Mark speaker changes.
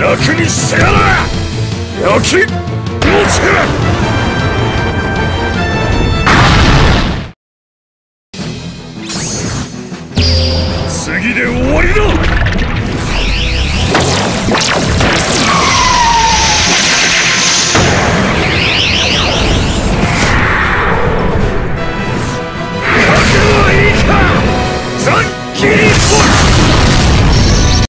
Speaker 1: 楽にせやな。焼きもち次で終わりだ。